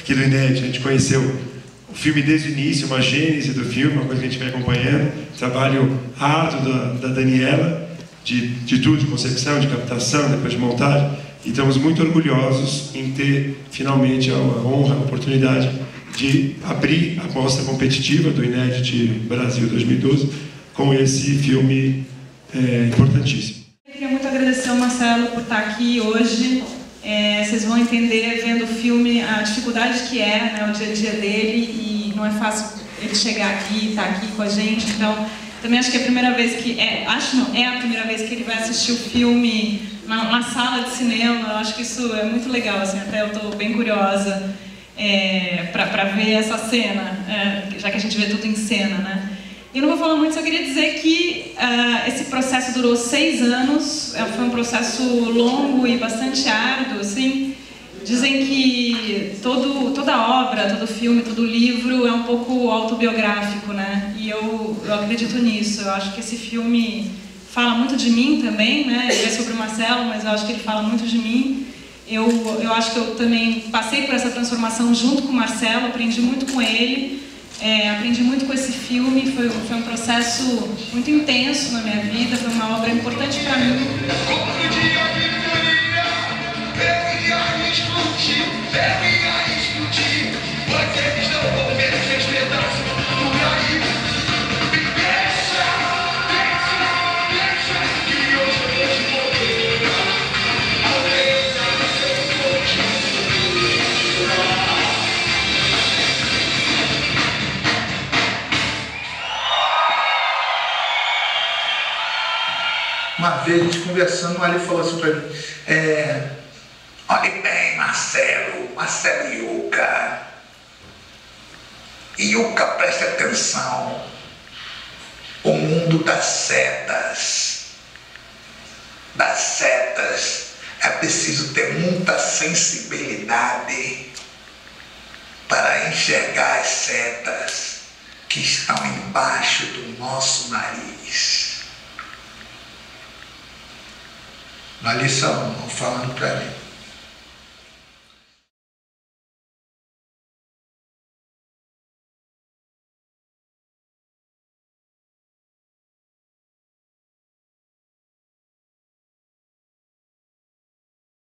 aqui do INED, a gente conheceu o filme desde o início, uma gênese do filme, uma coisa que a gente vem acompanhando, trabalho árduo da, da Daniela, de, de tudo, de concepção, de captação, depois de montagem, e estamos muito orgulhosos em ter finalmente a honra, a oportunidade de abrir a mostra competitiva do INED Brasil 2012 com esse filme é, importantíssimo. Eu queria muito agradecer ao Marcelo por estar aqui hoje. É, vocês vão entender vendo o filme a dificuldade que é né, o dia a dia dele e não é fácil ele chegar aqui, estar aqui com a gente. Então, também acho que é a primeira vez que é, acho não é a primeira vez que ele vai assistir o filme na, na sala de cinema. Eu acho que isso é muito legal, assim, até eu estou bem curiosa é, para ver essa cena, é, já que a gente vê tudo em cena, né? Eu não vou falar muito, só queria dizer que uh, esse processo durou seis anos, é, foi um processo longo e bastante árduo, assim. Dizem que todo, toda obra, todo filme, todo livro é um pouco autobiográfico, né? E eu, eu acredito nisso. Eu acho que esse filme fala muito de mim também, né? Ele é sobre o Marcelo, mas eu acho que ele fala muito de mim. Eu, eu acho que eu também passei por essa transformação junto com o Marcelo, aprendi muito com ele. É, aprendi muito com esse filme, foi, foi um processo muito intenso na minha vida, foi uma obra importante para mim. Uma vez a gente conversando, Ali falou assim para mim, é, olhe bem Marcelo, Marcelo Yuca. Yuca, preste atenção. O mundo das setas. Das setas é preciso ter muita sensibilidade para enxergar as setas que estão embaixo do nosso nariz. Na lição, falando para mim.